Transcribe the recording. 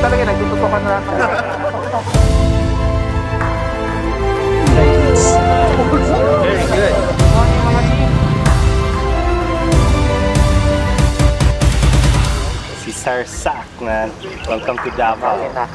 talaga, nagtututukan na. Very good. Si Sir Sack, man. Welcome to Davao. Iya.